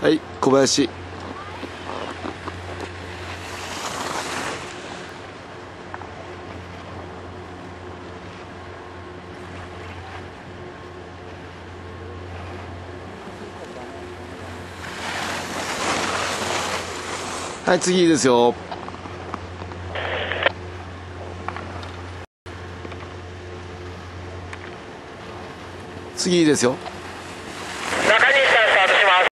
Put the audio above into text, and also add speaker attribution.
Speaker 1: はい小林。はい次いいですよ。次いいですよ。